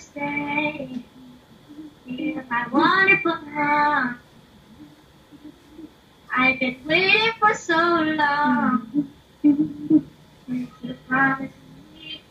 say, you're my wonderful mom. I've been waiting for so long. Since you promised me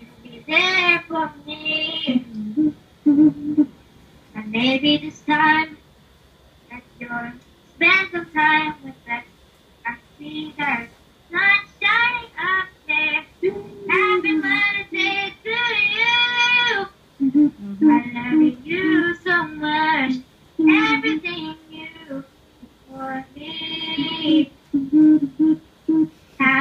you'll be there for me. And maybe this time that you'll spend some time with us. I see the